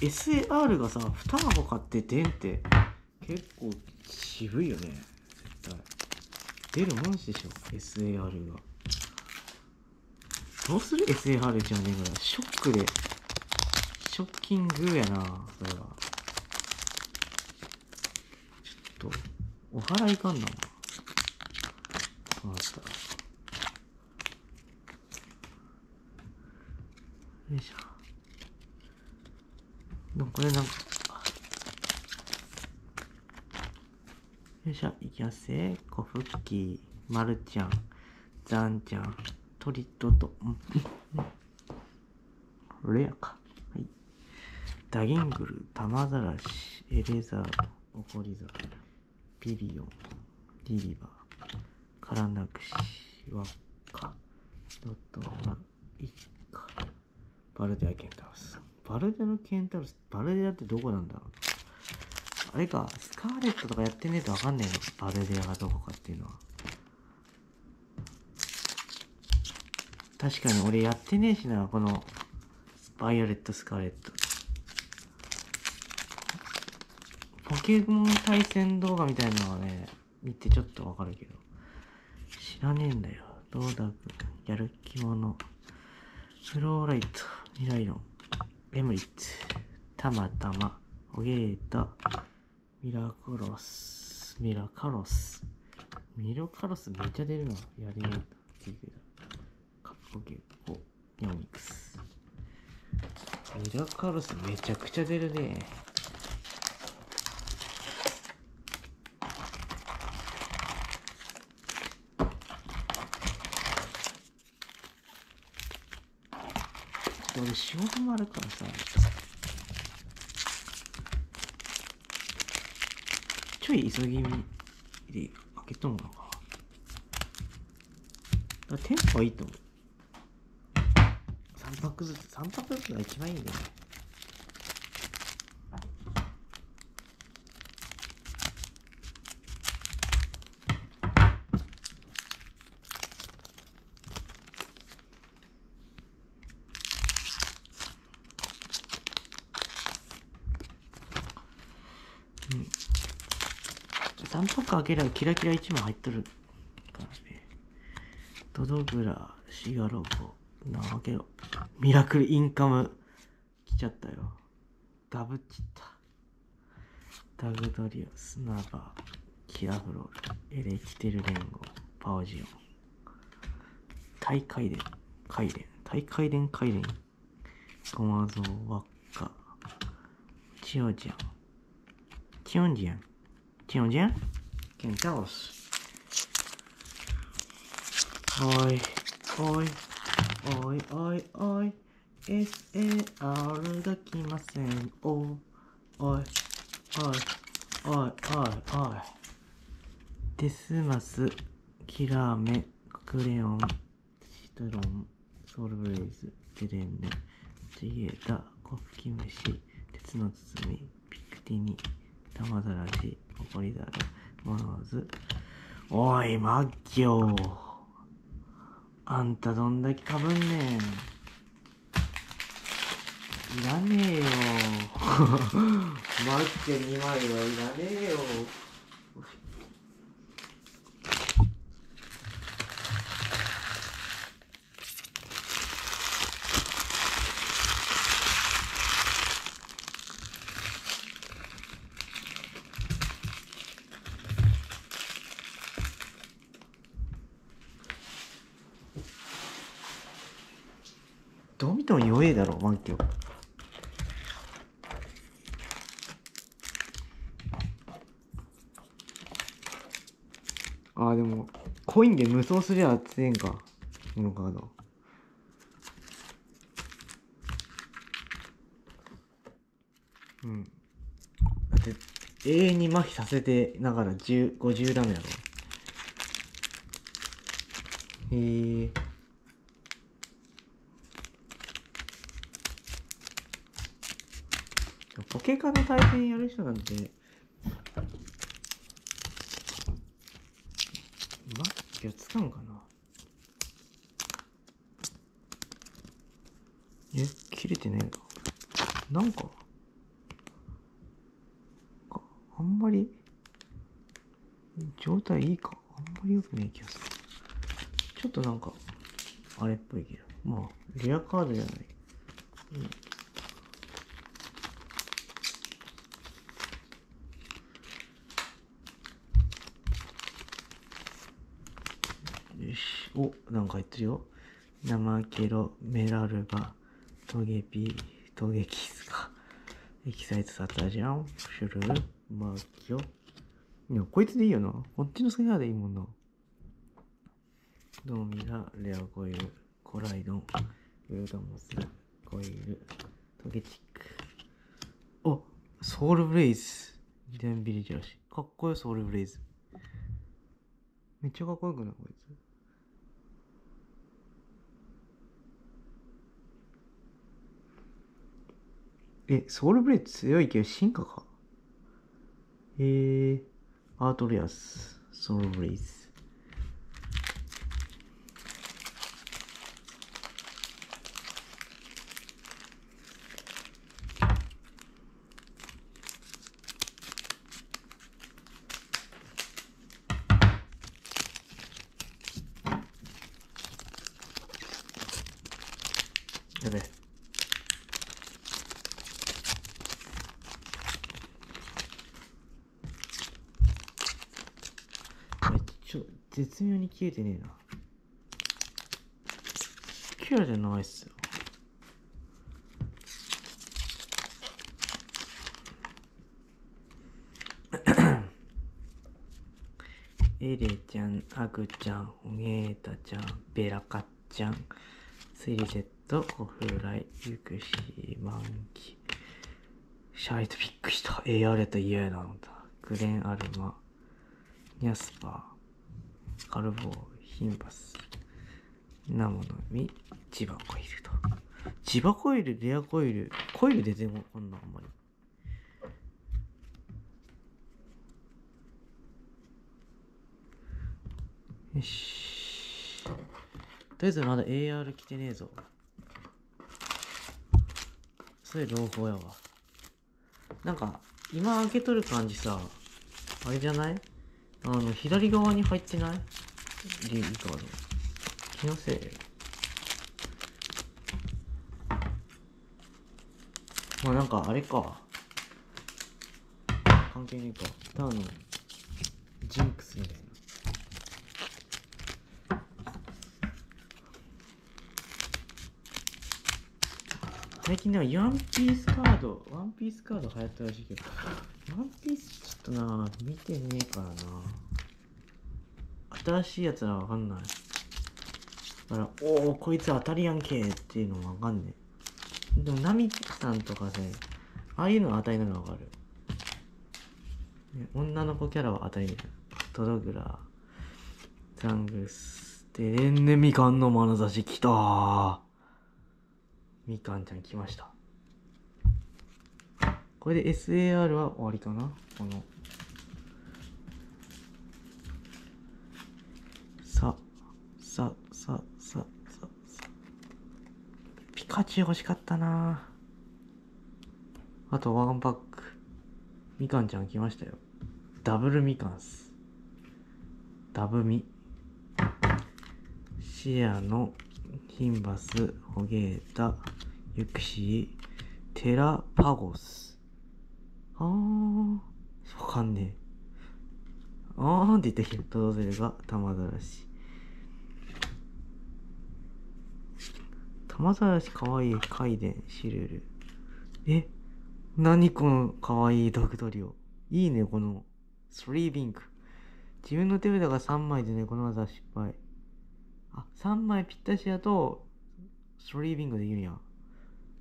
SAR がさ2箱買って出んって結構渋いよね絶対。出るもんでしょ SAR が。どうする？SAR じゃねえから。ショックで。ショッキングやなそれは。ちょっとお払いかんなわかったよいしょでもこれなんか。よいしょ。いきますぜコフッキー。マルちゃん。ザンちゃん。トリトと。レアか。はい。ダギングル。タマザラシエレザード。オコリザピリオン。リリバー。カラナクシ。ワッカ。ドットマイカバルデアケンタウス。バルデのケンタウスバルデアってどこなんだろう？あれかスカーレットとかやってねえとわかんねえの？バルデアがどこかっていうのは。確かに俺やってねえしなこのバイオレットスカーレット。ポケモン対戦動画みたいなのはね見てちょっとわかるけど。知らねえんだよ。ドーダグやる気者。フローライト。ミライエムリッツたまたまオゲータミラコロスミラカロスミラカロスめっちゃ出るな。やりねえとカッコゲコニョニクスミラカロスめちゃくちゃ出るね。俺仕事もあるからさ。ちょい急ぎで開けとんのか。テンポはいいと思う。3泊ずつ3泊ずつが一番いいんだよね。3泊開ければキラキラ1枚入っとるからね。ドドグラシガロボなわけよ。ミラクルインカム来ちゃったよ。ダブチタ。ダグドリオスナバーキラフロールエレキテル連合パオジオ。ン大海伝海伝大海伝海伝ゴマゾウワッカ。チオジャンチオンジャンチオンジャン Can tell us おいおいおいおいおい SAR が来ません.おいおいおいおいおいおいデスマスキラーメクレヨンシトロンソルブレイズテレンヌチゲータコフキムシ鉄の包みピクティニタマザラシホコリダルモノーズおいマッキョあんたどんだけかぶんねん。いらねえよ。マッキョ2枚はいらねえよ。見ても弱えだろマッキョあでもコインで無双すりゃ強えんかこのカード。うん。だって永遠に麻痺させてながら10 50ダメやろ。へえポケカの対戦やる人なんてマッキョ使うんかな？え切れてねえななんかあんまり状態いいか。あんまり良くない気がする。ちょっとなんかあれっぽいけど。まあレアカードじゃない、うん、よしおなんか入ってるよ。生ケロメラルバトゲピトゲキスかエキサイトサタジャンシュルマーキョいやこいつでいいよな。こっちのスギアでいいもんな。ドーミラレアコイルコライドンウルダモスコイルトゲチック。おソウルブレイズ。ギデンビリジャーシかっこよソウルブレイズ。めっちゃかっこよくないこいつ。え、ソウルブレイズ強いけど進化か？えー、アートレアス、ソウルブレイズ。やべ。ちょ、絶妙に消えてねえな。キュラじゃないっすよ。エレちゃん、アグちゃん、オゲータちゃん、ベラカちゃん、スリゼット、コフライ、ユクシー、マンキ、シャイトびっくりした。AR やったら嫌やなのだ。グレンアルマ、ニャスパー、カルボー、ヒンバス、ナモの実、ジバコイルと。ジバコイル、レアコイル、コイル出てもこんなあんまり。よし。とりあえずまだ AR 来てねえぞ。それ朗報やわ。なんか、今開けとる感じさ、あれじゃない？あの、左側に入ってない？リーカード。気のせいまあなんかあれか。関係ねえか。ただの、ジンクスみたいな。最近ではワンピースカード、ワンピースカード流行ったらしいけど、とな、見てねえからな。新しいやつはわかんない。だから、おお、こいつ当たりやんけっていうのもわかんねえ。でも、ナミさんとかで、ああいうのは当たりなのわかる。女の子キャラは当たりねトドグラ、ザングス、テレンネみかんの眼差しきたー。みかんちゃん来ました。これで SAR は終わりかなこの。さ、さ、さ、さ、さ、さ。ピカチュウ欲しかったなあとワンパック。みかんちゃん来ましたよ。ダブルみかんっす。ダブミ。シアのヒンバス、ホゲータ、ユクシー、テラパゴス。あー、わかんねえ。あーって言ったけど、トドゼルが玉ざらし。玉ざしかわいい、カイデン、シルル。え？何このかわいいドクトリオ。いいね、この、スリービンク。自分の手札が3枚でね、この技は失敗。あ、3枚ぴったしやと、スリービングできるやん。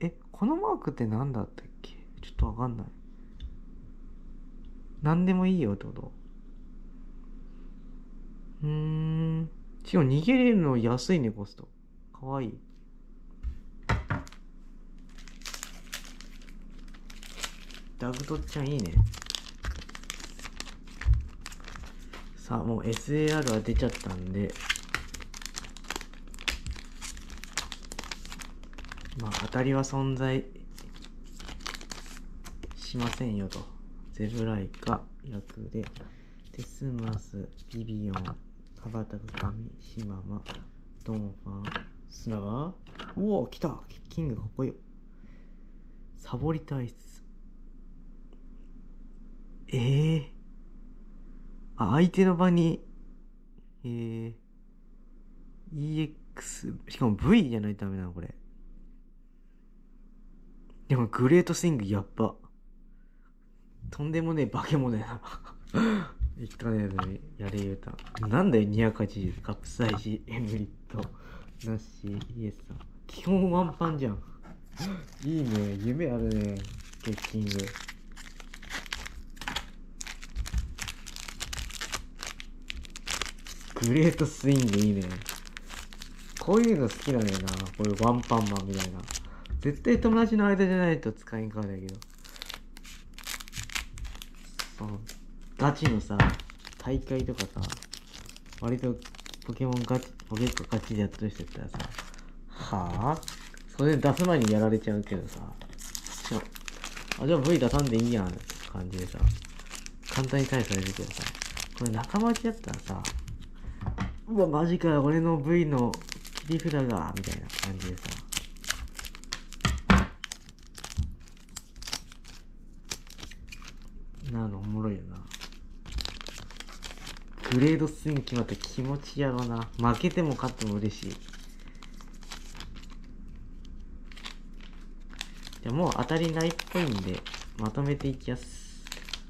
え、このマークって何だったっけ？ちょっとわかんない。何でもいいよってこと？うーん。しかも逃げれるの安いね、コスト。かわいい。ダグトちゃんいいね。さあ、もう SAR は出ちゃったんで、まあ、当たりは存在しませんよと。ゼブライカ、役で、テスマス、ビビオン、羽ばたく神、シママ、ドンファン、スラガーうお来たキングかっこいいよ。サボり体質。ええあ、相手の場に、ええ EX、しかも V じゃないとダメなのこれ。でもグレートスイングやっば。とんでもねえ化け物やな。いかねえのにやれ言うた。なんだよ280カプサイジ、エムリット、ナッシー、イエスさん。基本ワンパンじゃん。いいね、夢あるね、ゲッキング。グレートスイングいいね。こういうの好きなのよな。こういうワンパンマンみたいな。絶対友達の間じゃないと使いんかんないけど。そう。ガチのさ、大会とかさ、割とポケモンガチ、ポケットガチでやってる人やったらさ、はぁそれ出す前にやられちゃうけどさ、ょあ、じゃあ V 出さんでいいやんって感じでさ、簡単に返されるけどさ、これ仲間内やったらさ、うわ、マジかよ、俺の V の切り札が、みたいな感じでさ。なのおもろいよな。グレードスイン決まった気持ちやろな。負けても勝っても嬉しい。じゃあもう当たりないっぽいんで、まとめていきやす。